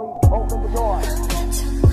Open the door.